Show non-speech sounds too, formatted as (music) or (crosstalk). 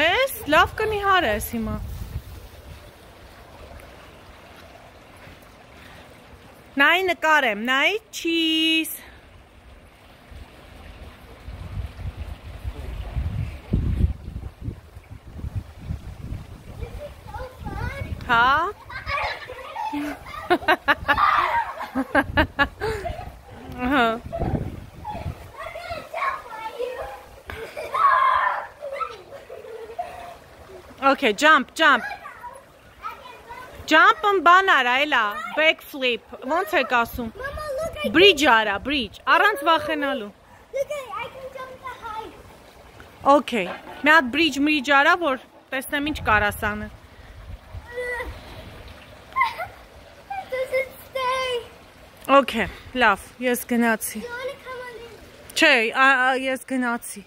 Ես լավ կնիհարես հիմա։ Նայ նկարեմ, նայ cheese։ Հա։ Ահա։ (laughs) (laughs) Okay, jump, jump. Jump-ն բան արա, էլա, backflip։ Ոնց եք ասում։ Mama, look, I Bridge արա, bridge։ Առանց վախենալու։ look, I, can jump the height. Okay։ Մի հատ bridge bridge արա, որ տեսնեմ ինչ կարաս անել։? Okay, լավ, ես գնացի։? Չէ, ես գնացի։